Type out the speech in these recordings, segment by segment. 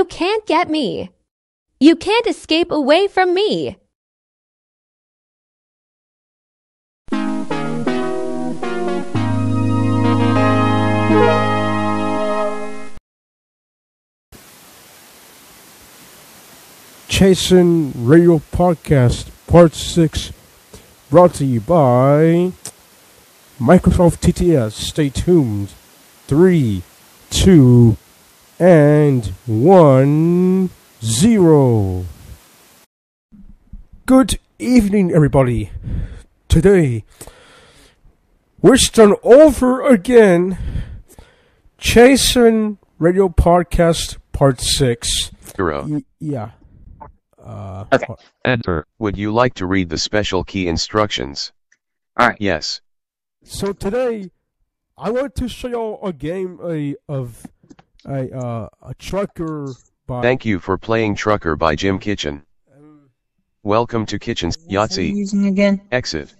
You can't get me. You can't escape away from me. Chasyn Radio Podcast Part 6 brought to you by Microsoft TTS. Stay tuned. 3, 2, and 1, 0. Good evening, everybody. Today, we're starting over again. Chasyn Radio Podcast Part 6. Zero. Y- yeah. Uh, Okay. Enter. Would you like to read the special key instructions? Alright. Yes. So today, I want to show you a game a, of a uh, a trucker by. Thank you for playing Trucker by Jim Kitchen. Welcome to Kitchen's What's he Yahtzee. using again? Exit.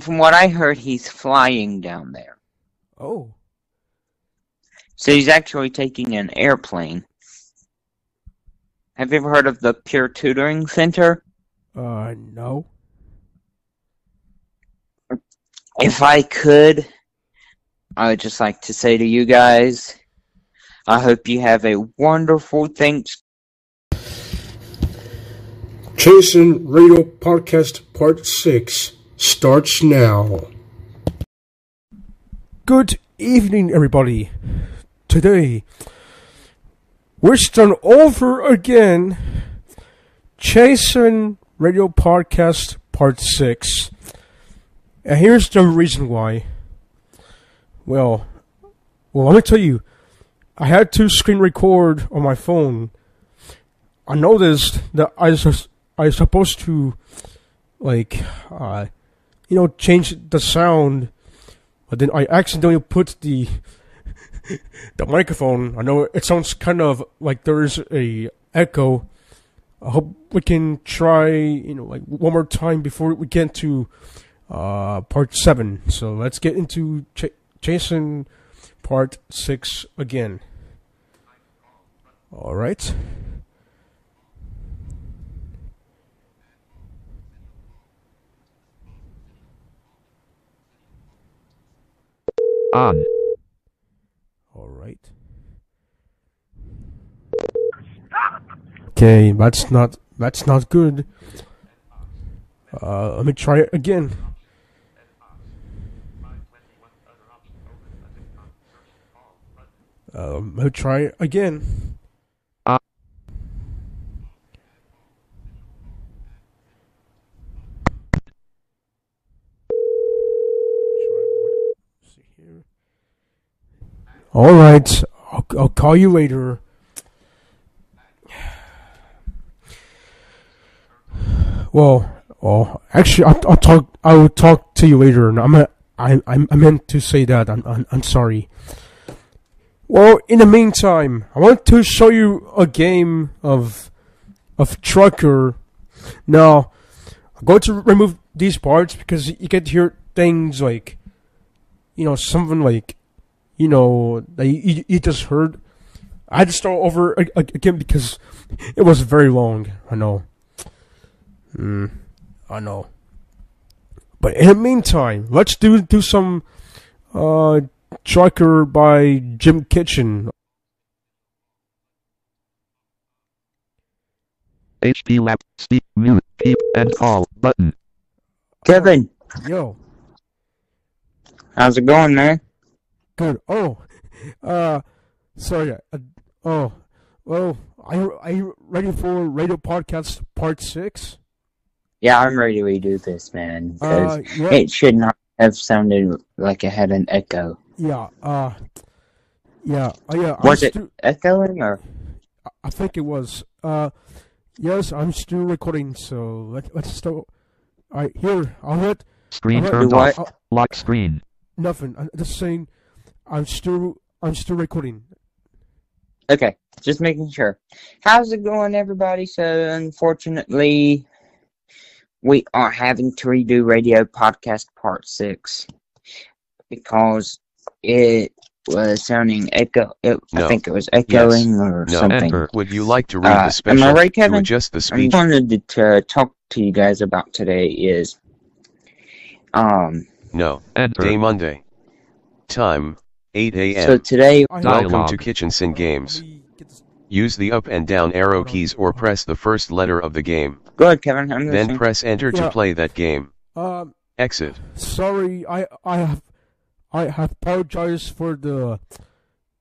From what I heard, he's flying down there. Oh, So he's actually taking an airplane. Have you ever heard of the Peer Tutoring Center? uh, no. If I could, I would just like to say to you guys, I hope you have a wonderful Thanksgiving. Chasyn Radio Podcast Part 6 starts now. Good evening, everybody. Today, we're starting over again. Chasyn Radio Podcast Part 6. And here's the reason why. Well, well, let me tell you, I had to screen record on my phone. I noticed that I was I was supposed to like uh you know change the sound, but then I accidentally put the the microphone. I know it sounds kind of like there's a echo. I hope we can try you know like one more time before we get to uh part seven. So let's get into Ch- Jason part six again. All right. On. All right. Okay, that's not that's not good. Uh, let me try it again. Let me try again. Uh. All right, I'll, I'll call you later. Well, well, actually, I'll, I'll talk. I will talk to you later. I'm, a, I, I'm, I meant to say that. I'm, I'm, I'm sorry. Well, in the meantime, I want to show you a game of, of trucker. Now, I'm going to remove these parts because you get to hear things like, you know, something like, you know, that you, you, just heard. I had to start over again because it was very long. I know. Mm, I know. But in the meantime, let's do do some uh trucker by Jim Kitchen. HP lap. Speak. Mute. Keep. And call. Button. Kevin, Yo, how's it going, man? good. Oh, uh, sorry. Uh, oh, well, are you, are you ready for Radio Podcast Part Six? Yeah, I'm ready to redo this, man. 'cause Uh, yeah, it should not have sounded like it had an echo. Yeah. Uh, yeah. Uh, yeah. I'm Was it stu- echoing or? I think it was. Uh, yes, I'm still recording. So let let's start. All right, here. I'll let Screen Alright. turned Do what? off. Lock screen. nothing. I'm just saying. I'm still. I'm still recording. Okay, just making sure. How's it going, everybody? So, unfortunately, we are having to redo Radio Podcast Part 6 because it was sounding echo. It, I think it was echoing or No. something. Enter. Would you like to read Uh, am I the special right, Kevin? adjust the speech. I wanted to, to talk to you guys about today is, um, No. Enter. Day Monday. Time 8 a.m. so a.m. today, Welcome Dialogue. to Kitchensinc Games. Let me get this- Use the up and down arrow keys or press the first letter of the game. go ahead, Kevin. I'm Then press enter Yeah. to play that game. Um, Exit. sorry, I I have I have apologized for the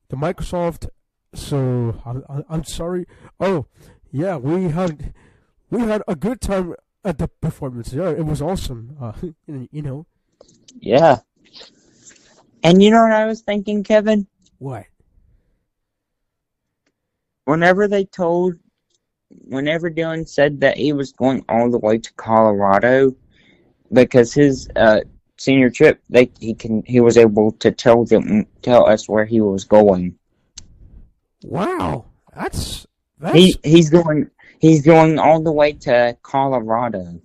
the Microsoft. So I, I, I'm sorry. Oh, yeah, we had we had a good time at the performance. Yeah, it was awesome. Uh, you know Yeah. And you know what I was thinking, Kevin? what? Whenever they told, whenever Dylan said that he was going all the way to Colorado, because his uh, senior trip, they he can he was able to tell them tell us where he was going. Wow, that's that's He he's going he's going all the way to Colorado.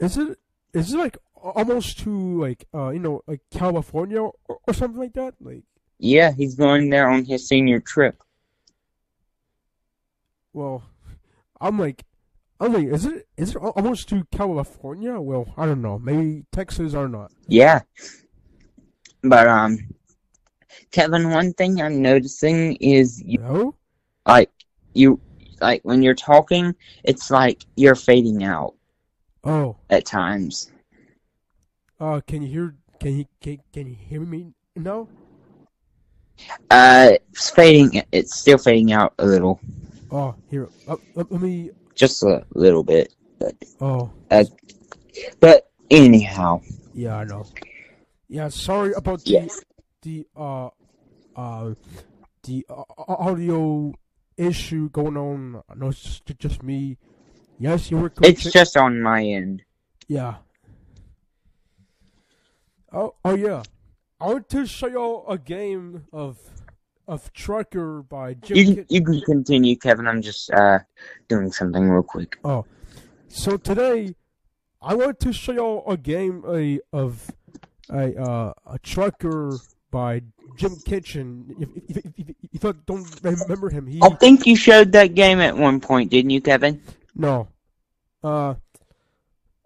is it is it like almost to like uh you know like California or, or something like that? Like Yeah, he's going there on his senior trip. well, I'm like. I'm like, is it is it almost to California? Well, I don't know. Maybe Texas or not. Yeah. But um Kevin, one thing I'm noticing is you No. like you like when you're talking, it's like you're fading out Oh, at times. uh, can you hear? Can you can, can you hear me now? Uh it's fading it's still fading out a little. Oh, here. Uh, let, let me. Just a little bit. But Oh, but anyhow. yeah, I know. Yeah, sorry about the Yeah. the uh uh the uh, audio issue going on. Know it's just, just me. Yes, you were. correct. It's just on my end. Yeah. Oh, oh yeah. I want to show y'all a game of of Trucker by Jim. You can Kit- you can continue, Kevin. I'm just uh doing something real quick. Oh, so today I want to show y'all a game a, of a uh, a trucker by Jim Kitchen. If if, if, if, if you don't remember him, he I think you showed that game at one point, didn't you, Kevin? no, uh,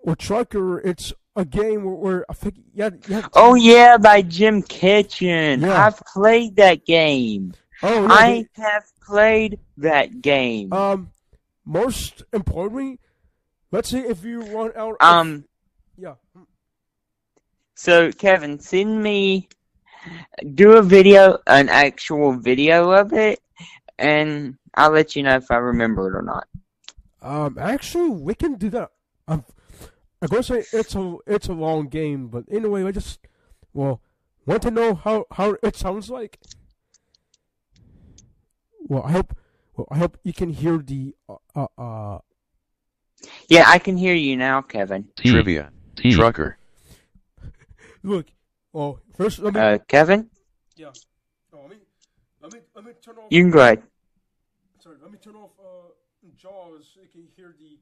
well, trucker. It's a game where, where I think yeah yeah. Oh yeah, by Jim Kitchen. Yeah. I've played that game. oh yeah, I have played that game. Um, most importantly, let's see if you want out. Um, yeah. so Kevin, send me do a video, an actual video of it, and I'll let you know if I remember it or not. Um, actually, we can do that. I'm, I'm gonna say it's a it's a long game, but anyway, I just well want to know how how it sounds like. Well, I hope well I hope you can hear the uh uh. uh Yeah, I can hear you now, Kevin. T. Trivia. T. Trucker. look. Oh, first let me. Uh, Kevin, yeah. Oh, let me let me let me turn off. you can go ahead. Sorry, let me turn off uh, Jaws so you can hear the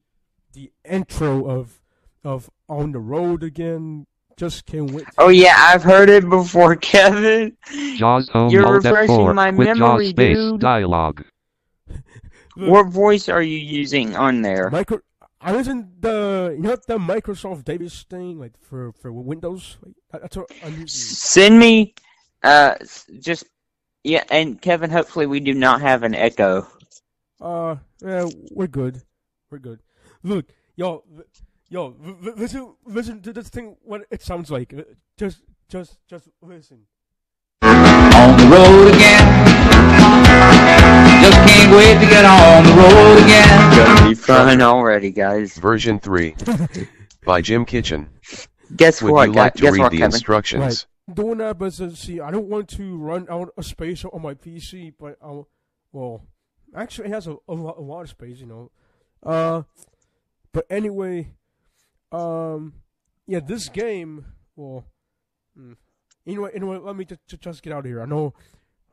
the intro of of On the Road again. Just can't wait. Oh yeah, I've heard it before, Kevin. Jaws home You're refreshing F4 my with Jaws memory, space dude. dialogue. Look, What voice are you using on there? micro. I was in the you know the Microsoft David thing like for for Windows. Like, that's what I'm using. Send me, uh, just yeah, and Kevin. Hopefully, we do not have an echo. Uh, yeah, we're good. We're good. Look, yo, li- yo, li- li- listen, listen to this thing. What it sounds like. Uh, Just, just, just listen. on the road again. Just can't wait to get on the road again. Gonna be fun already, guys. Version 3. by Jim Kitchen. Guess Would what? you like to guess read what, the Kevin? instructions? Doing that, but see, I don't want to run out of space on my PC. But uh, well, actually, it has a, a, lot, a lot of space, you know. Uh, but anyway, um, yeah, this game. Well, hmm. anyway, anyway, let me just just get out of here. I know,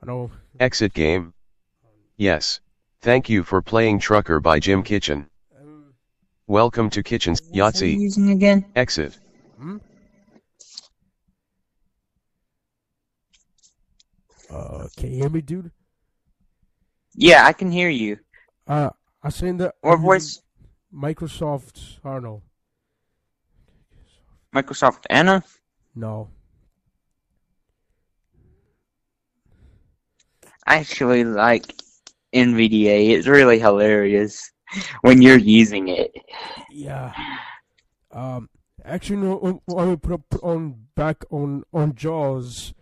I know. Exit game. Yes. Thank you for playing Trucker by Jim Kitchen. Um, Welcome to Kitchen's What are you Yahtzee. using again? Exit. hmm? Uh, can you hear me, dude? Yeah, I can hear you. Uh, I saying that. Or voice? using Microsoft. I don't know. Microsoft Anna? No. I actually like NVDA. It's really hilarious when you're using it. Yeah. Um. Actually, no. I will put, on back on on Jaws.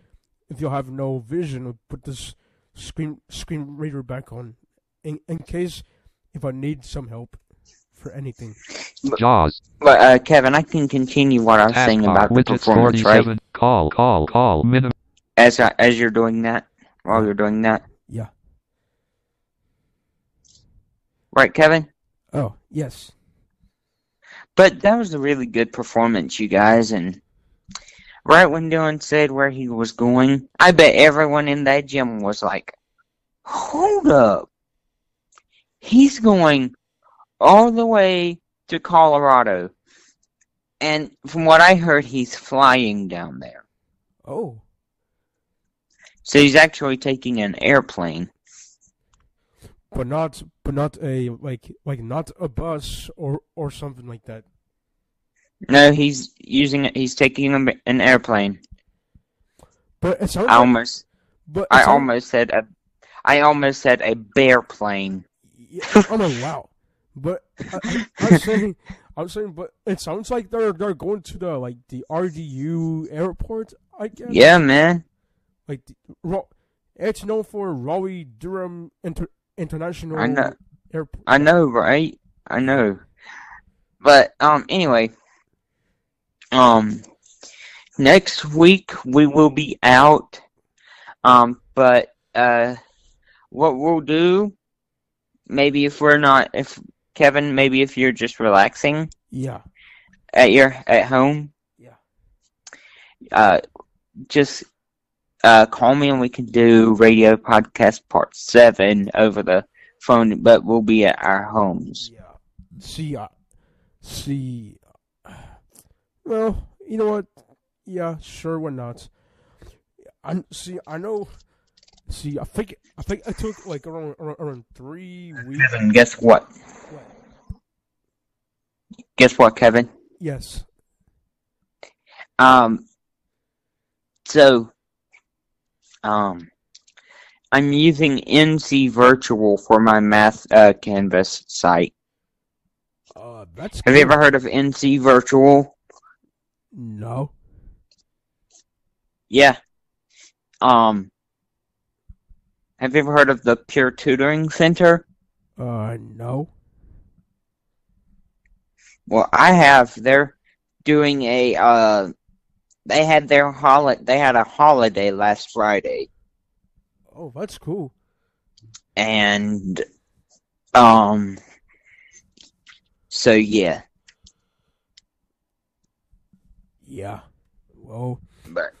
If you have no vision, I'll put this screen screen reader back on, in in case if I need some help for anything. Jaws. But uh, Kevin, I can continue what I was saying about the performance, right? Call, call, call. Minimum. As I, as you're doing that, while you're doing that, Yeah. right, Kevin? Oh yes. But that was a really good performance, you guys. And right when Dylan said where he was going, I bet everyone in that gym was like, hold up. He's going all the way to Colorado. And from what I heard, he's flying down there. Oh. So he's actually taking an airplane. but not but not a like like not a bus or or something like that. No, he's using. He's taking an airplane. But it sounds I almost, but I almost said a, I almost said a bear plane. yeah, oh no, wow. But I, I, I'm saying I'm saying but it sounds like they're they're going to the like the RDU airport, I guess. Yeah, man. Like the, it's known for Raleigh Durham Inter- International I know. Airport. I know, right? I know. But um, anyway, um, next week we will be out. Um, but uh, what we'll do, maybe if we're not, if Kevin, maybe if you're just relaxing Yeah. at your at home, Yeah. uh, just uh call me and we can do radio podcast part seven over the phone, but we'll be at our homes. Yeah. See, uh, see. Well, you know what? Yeah, sure, why not? I see. I know. See, I think I think I took like around around, around three weeks. Kevin, guess what? What? Guess what, Kevin? Yes. Um, so, um, I'm using NC Virtual for my math uh, Canvas site. Uh, that's. Have you ever heard of NC Virtual? No. Yeah. Um, have you ever heard of the Peer Tutoring Center? Uh, no. Well, I have. They're doing a uh, they had their holiday. They had a holiday last Friday. Oh, that's cool. and um so yeah Yeah. Well, but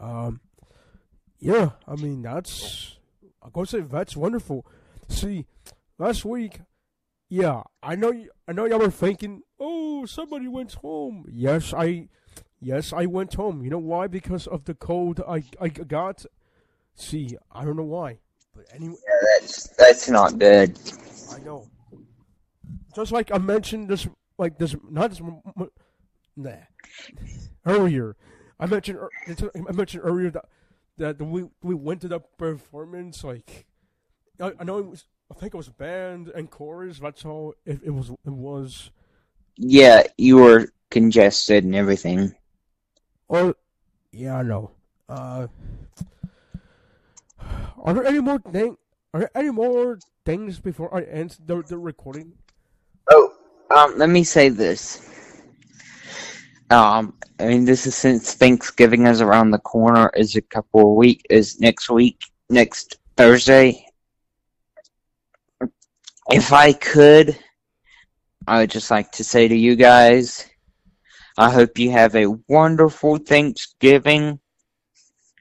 um, yeah. I mean, that's. I gotta say that's wonderful. See, last week, yeah, I know. you, I know y'all were thinking, oh, somebody went home. Yes, I. Yes, I went home. You know why? Because of the cold I I got. See, I don't know why, but anyway, that's that's not good I know. Just like I mentioned this, like this, not this, nah, earlier. I mentioned, er, I mentioned earlier that that we we went to the performance. Like, I, I know it was, I think it was band and chorus. That's all it, it was. It was. yeah you were congested and everything Oh, yeah, I know. Uh, are there any more thing? Are there any more things before I end the the recording? oh um let me say this um i mean this is since thanksgiving is around the corner is a couple of week is next week next thursday if i could i would just like to say to you guys I hope you have a wonderful Thanksgiving,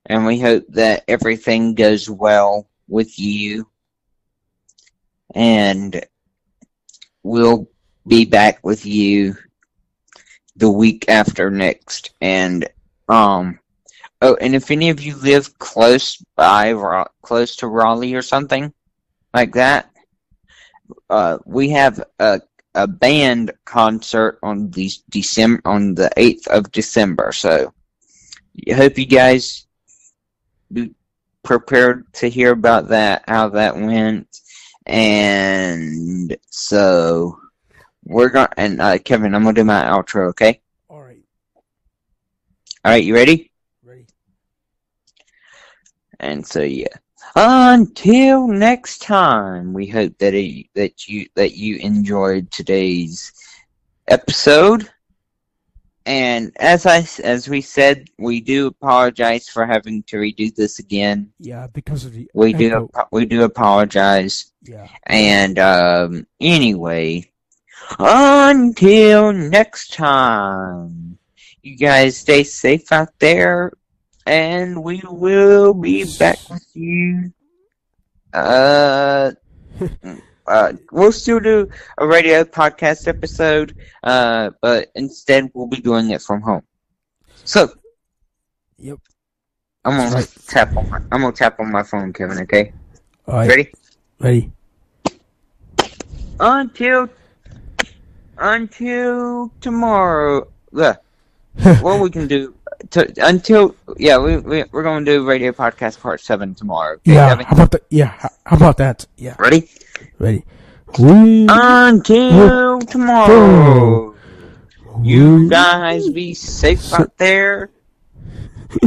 and we hope that everything goes well with you. And we'll be back with you the week after next. And um, Oh, and if any of you live close by, close to Raleigh or something like that, uh, we have a a band concert on the December on the eighth of December. So, I hope you guys be prepared to hear about that, how that went, and so we're gonna. And uh, Kevin, I'm gonna do my outro. Okay. All right. All right. You ready? Ready. And so yeah. Until next time, we hope that it, that you that you enjoyed today's episode. And as I as we said, we do apologize for having to redo this again. Yeah, because of the We do echo. apo- we do apologize. Yeah. And um, anyway, until next time, you guys stay safe out there, and we will be back with you. Uh, uh, we'll still do a radio podcast episode, uh, but instead we'll be doing it from home. So, Yep. I'm gonna Right. tap on my, I'm gonna tap on my phone, Kevin. Okay, All right. ready? Ready. until until tomorrow. Yeah. what we can do to, until yeah, we, we we're going to do radio podcast part seven tomorrow. Okay, Yeah. How about that? Yeah. How about that? Yeah. Ready? Ready. We. Until tomorrow. You guys be safe out there.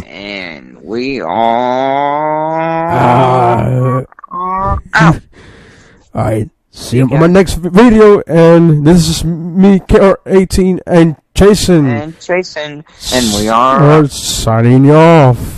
and we are Uh, are out. Alright. See you You on my next video, and this is me, KR18, and Jason. And Jason. And we are are signing off.